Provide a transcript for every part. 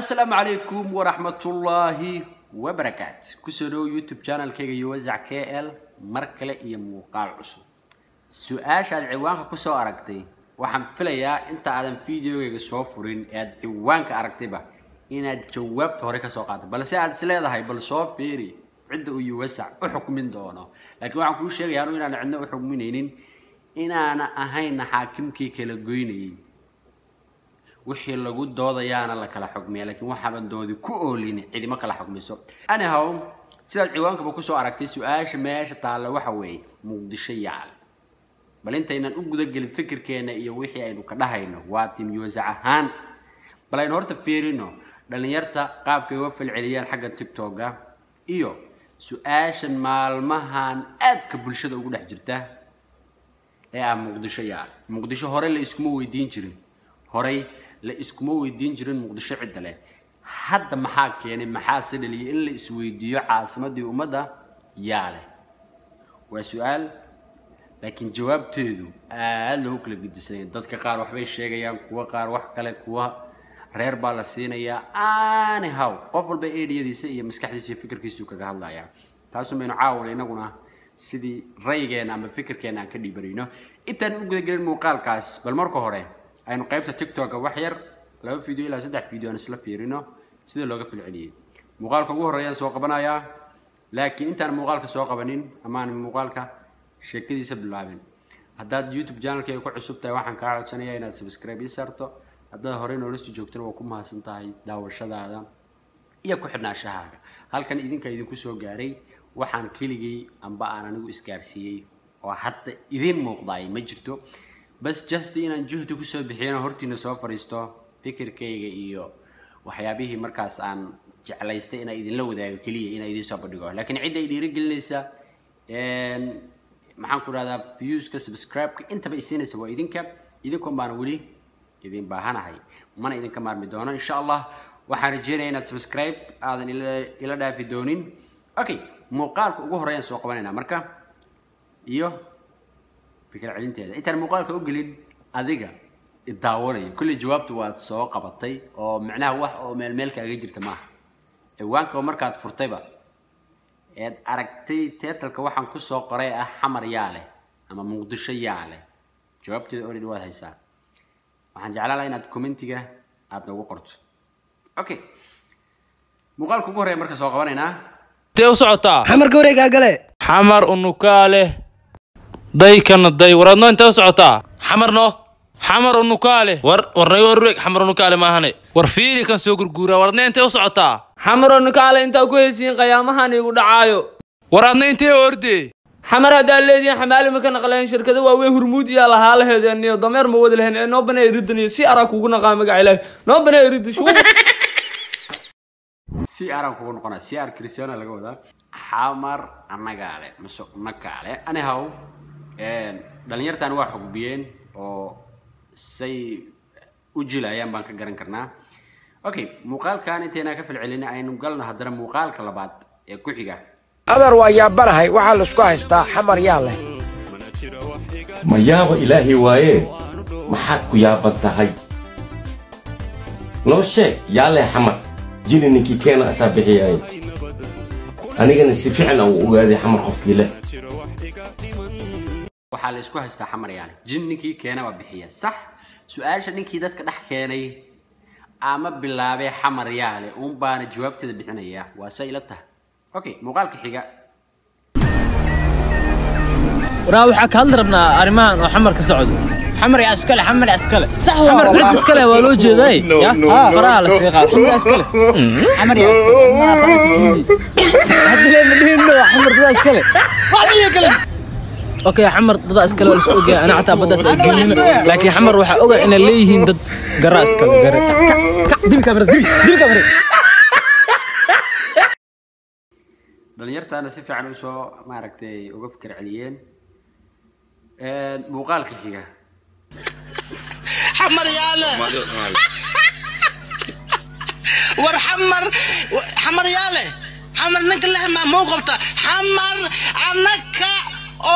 asalaamu calaykum waraxmatullaahi wabarakaatu ku soo dhowo youtube channelkayga yowasac k l mar kale iyo muuqaal cusub. Su'aashaad ciwaanka ku soo aragtay waxaan filayaa inta aadan videogayga soo furin ee aad ciwaanka aragtayba inaad jawaabta hore ka soo qaatay balse aad is leedahay bal soo fiiri cidda uu yowasac u xukmin doono. Laakiin waxaan kuu sheegaya anu inaan cidna u xukminaynin inaana ahayna xaakimkii kala goynayay wixii lagu doodayaana la kala xukmiya laakiin waxaaban doodi ku oolin cidima kala xukmiso anyhow sidaad ciwaankaba ku soo aragtay su'aasha meesha taalla waxa weeye muqdisho yacal bal intaynan u gudagelin fikirkeena iyo wixii aynu ka dhahayno waa tim ahaan. Bal aynu horta fiirino dhallinyarta qaabkay uga falceliyaan xagga tiktoka iyo su'aashan maalmahan aadka bulshada ugu dhex jirta ee ah muqdisho yacal muqdisho hore la iskuma weydiin jirin. Horey la iskuma weydiin jirin muqdisho cidda leh. Hadda maxaa keenay maxaa se dhaliyay in la isweydiiyo caasimadii ummadda? Yaa leh. Waa su'aal laakiin jawaabteedu aada loogu kala gedisanya dadka qaar waxbay sheegayaan kuwa qaar wax kale kuwa reer baa la siinayaa. Anyhow qof walba ediyadiisa iyo maskaxdiisa iyo fikirkiisuu kaga hadlayaa. Taasun baynu caawana inaguna sidii raygeena ama fikirkeena aan ka dhiibanayno intaan u gudagelin muuqaalkaas bal marka hore aynu qaybta tiktoka wax yar laba video ilaa saddex video aan isla fiirino sida looga falceliyey muuqaalka ugu horreeyaan soo qabanayaa laakiin intaan muuqaalka soo qabanin ama aan muuqaalka sheekadiisa bilaabin. Haddaad youtube channelkayga ku cusub tahay waxaan kaa codsanayaa inaad subscribe ii saarto. Haddaad horey noolista joogtana waa ku mahadsan tahay daawashadaada iyo ku xidhnaashahaaga halkan idinka idinku soo gaaray waxaan keligay amba aan anigu isgaarsiiyey oo hadda idiin muuqdaay ma jirto bas just inaan juhdi ku soo bixiyana hortiina soo fadhiisto fikirkayga iyo waxyaabihii markaas aan jeclaystay inaan idinla wadaago keliya inaan idiin soo bandhigo. Laakiin cidda ay dhiirigelinaysa maxaan ku dhahdaa viewska subscribe-ka intaba isiinaysa waa idinka. Idinkoon baana weli idin baahanahay. Mana idinka maarmi doono insha allah waxaan rajeynaya inaad subscribe aadan ila dhaafi doonin. Okay muuqaalka ugu horreeyaan soo qabanaynaa marka iyo fikir celinteeda intaan muuqaalka u gelin adiga idaawanaya. Kulley jawaabtu waad soo qabatay oo macnaha wax oo meel meel kaaga jirta maaha. Ciwaanka markaad furtayba eed aragtay teetalka waxaan ku soo qoray ah xamar yaa leh ama muqdisho yaa leh jawaabteeda already waad haysaa. Waxaan jeclaan lahaa inaad commentiga aad noogu qorto. Okay muuqaalka ugu horreeya marka soo qabanaynaa intee u socotaa xamarka wareegaa gale. Xamar unukaa leh day kana day war adno intee u socotaa? Xamarno xamar unukaa leh war warnaga horreeg xamar unukaa leh maahane. War fiiri kan soo gurguuraa war adna intee u socotaa? Xamar unukaale intaa ku heysiin qayaamahan igu dhacaayo. War adna intee orde xamar haddaad leedihiin xamaali ma ka naqleen shirkado waaweyn hurmuud iyaa lahaa laheedeen iyo dameer ma wada lehen ee noo banee iridan iyo si arag kugu naqaa magaca ilaahi noo banee irida shuu si araan kugu noqonaa si ar cristiano laga wadaa xamar annagaale mise unakaale anyhow dhalinyartan waa xugubiyeen oo say u jilayaan baan ka garan karnaa. Okay muuqaalkan intaynaan ka falcelina aynu galna haddana muuqaalka labaad ee ku xiga adar waa yaabanahay waxaa la isku haystaa xamar yaa leh. Ma yaaba ilaahay waaye maxaad ku yaaban tahay? Noo sheeg yaa leh xamar jini ninkii keena asaa bixiyaaye. Anigana si fiican aan u ogaaday xamar qofkii leh waxaa la isku haystaa xamar yaale jin ninkii keena waa bixiya. Sax su'aasha ninkii dadka dhex keenay ama bilaabay xamar yaale uun baana jawaabteeda bixinaya waa say ila tahay. Okay muuqaalka xiga. Waraa waxaa ka hadli rabnaa arrimahan oo xamar ka socdo. Xamar yaa iskale xamar yaa iskale xamar cid iskale waa loo jeeday. Ya? faraha la saga qaad xamar yaa iskale xamar yaa iskale xamar faraha sikindi hadda lee ma okay xamar dadaa iskale waa lasku ogyahay ana xataa baddaas ay geeyina laakiin xamar waxaa oga inay leeyihiin dad garaa iskale gare dibi kaamira dibi dibi kaamira dhalinyartaana si fiican u soo maaragtay uga fikir celiyeen. Muuqaalka xiga. Xamar yaale. War xamar xamar yaale. Xamar ninka lehmaa mau qabta. Xamar annaka O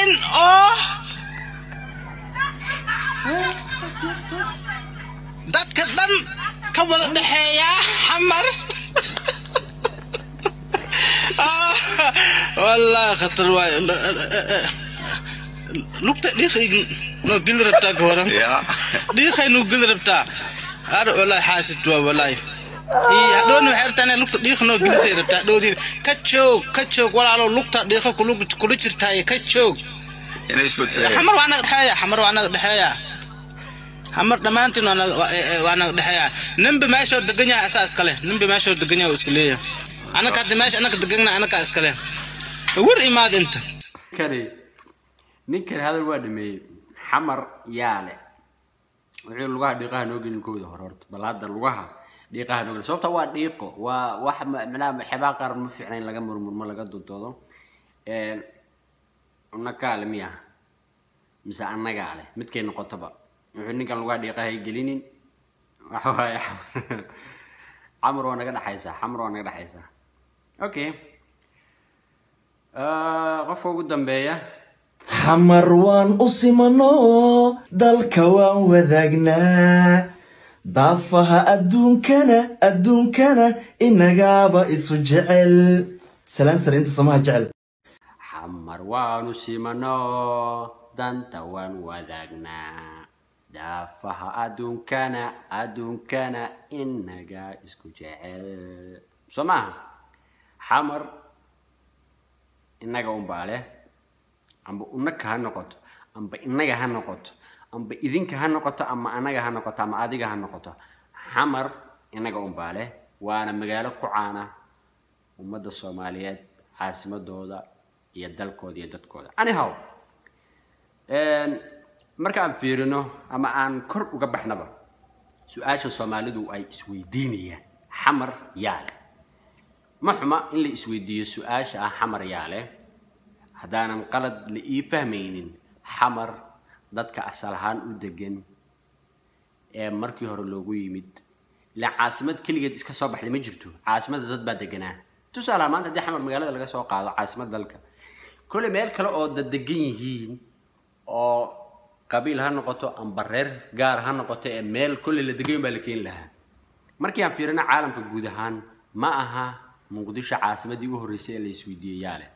in oo dadka dhan ka wada dhexeeya xamar wallah khatar waay lugta dhiiqay noo geli rabtaa ka horan dhiiqay nuu geli rabtaa ar walaahi xaasid waa walaahi hadhowna waxay rabtaa lugta dhiiq gelisay rabtaa hadhowdiina ka joog ka joog walaalow lugta dhiiqa kula jirtaaye ka joog xamar waa naga dhexeeya xamar waa naga dhexeeya xamar dhammaantiin waa naga dhexeeya ninba meeshoo degan yahay asaa iskale ninba meeshoo degan yahay iska leeyahay anaka hadda meesha anaka deganna anaka iskale war imaad inta kani ninkan hadal waa dhameeyey xamar yaale. Wixii lugaha dhiiqaha noo gelin kooda hore horta bal hadda lugaha dhiiqaha gelin sababta waa dhiiqo waa wax ma- macnaha xebaa qaar ma fiicna in laga murmurmo laga dudoodo unakaale miya mise annagaa leh midkay noqotoba wuxuu ninkan lugaha dhiiqaha ay gelinin. Waxa xamar waa naga dhexaysaa xamar waa naga dhexaysaa okay qofka ugu dambeeya. Xamar waan u simanoo dalka waan wadaagnaa daafaha adduunkana adduunkana inagaaba isu jecel. Salaan sare inta samaha jecel. Xamar waanu simano danta waan wadaagnaa daafaha adduunkana adduunkana inaga isku jecel. Soo maaha xamar inaga unbaa leh. Amba unaka ha noqoto amba inaga ha noqoto أمب إذنك هنقطة أما أنا هنقطة أما عادي هنقطة حمر أنا قوم باله وأنا مجاله كعانا ومدى الصوماليات عاصمة دولة يدل كود يدل كود. أنا هاو. إن مركا فيرنو أما أن كر وقبح نبا سؤال الصومالي دو أي سويدينية حمر يال محمى اللي سويدية سؤال حمر يالة هذا أنا مقلد لإي فهمين حمر يال. Dadka asal ahaan u degan ee markii hore loogu yimid ilaa caasimad keligeed iska soo baxday ma jirto caasimadda dad baa deganaa tusaalaha maanta haddii xamar magaalada laga soo qaado caasimad dalka kole meel kale oo dad degan yihiin oo qabiil ha noqoto amba reer gaar ha noqoto ee meel kolle la degayn baa la keeni lahaa markii aan fiirino caalamka guud ahaan ma aha muqdisho caasimadii u horreysay ee la isweydiiyey yaale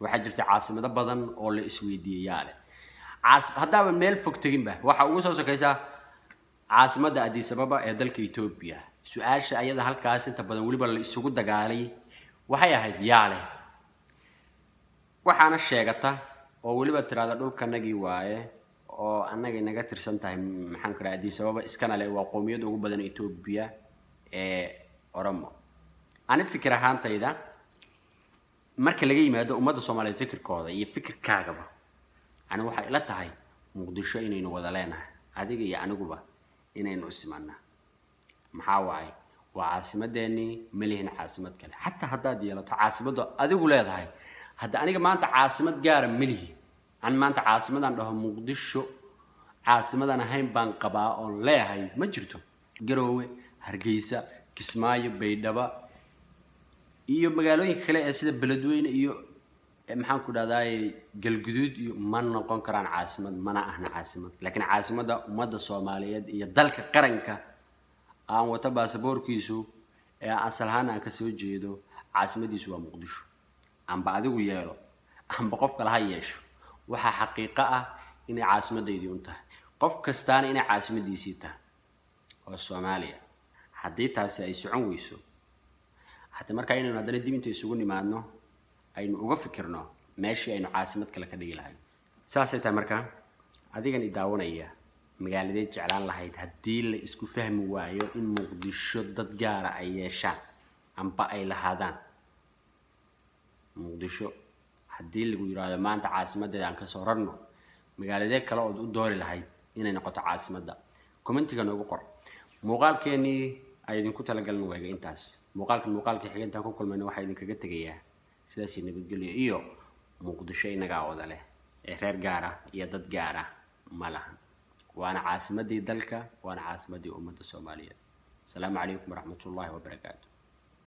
waxaa jirta caasimado badan oo la isweydiiyey yaale caas haddaaba meel fog teginba waxaa ugu soo sokaysaa caasimadda addis ababa ee dalka etoobiya su'aasha ayada halkaas inta badan weliba la isugu dagaalay waxay ahayd yaale waxaana sheegata oo weliba tirahda dhulkanagii waaye oo annagay naga tirsan tahay maxaan ku dhaha addis ababa iskana leh waa qowmiyadda ugu badan etoobiya ee oromo. Ani fikir ahaantayda marka laga yimaado ummadda soomaaliyeed fikirkooda iyo fikirkaagaba ani waxay ila tahay muqdisho inaynu wada leenahay adiga iyo aniguba inaynu ismanaa maxaa waaye waa caasimadeenii ma lihin caasimad kale xataa haddaad yeelato caasimadda adigu leedahay hadda aniga maanta caasimad gaara ma lihi ani maanta caasimadaan dhaho muqdisho caasimadan ahayn baan qabaa oon leeyahay ma jirto garoowe hargeysa kismaayo baydhaba iyo magaalooyinka kale ee sida beledweyne iyo eh, maxaan ku dhahdaay galguduud iyo ma noqon karaan caasimad mana ahna caasimad laakiin caasimadda ummadda soomaaliyeed iyo dalka qaranka aan wato baasaboorkiisu ee asal ahaan aan kasoo jeedo caasimadiisu waa muqdisho amba adigu yeelo amba qof kale ha yeesho waxaa xaqiiqo ah inay caasimaddaydii un tahay qof kastaana inay caasimadiisii tahay oo soomaaliya haddii taasi ay socon weyso hataa markaa inaynu haddana dib isugu nimaadno aynu uga fikirno meeshii aynu caasimad kale ka dhigi lahayd saasay tahay markaa adigan daawanaya magaaladeed jeclaan lahayd haddii la isku fahmi waayo in muqdisho dad gaara ay yeeshaan amba ay lahaadaan. Muqdisho haddii lagu yiraahdo maanta caasimadeeda aan ka soo rarno magaaladee kale ood u doori lahayd inay noqoto caasimadda commentiga noogu qor muuqaalkeenii ay idinku talagalin weega intaas. Muuqaalka muuqaalkii xiga intaan ku kulmayna waxaa idinkaga tegayaa sidaasii nabadgelyo. Iyo muqdisho inagaa wada leh ee reer gaara iyo dad gaara ma lahan. Waana caasimadii dalka waana caasimadii ummadda soomaaliyeed. Asalaamu calaykum waraxmat ullaahi wabarakaatu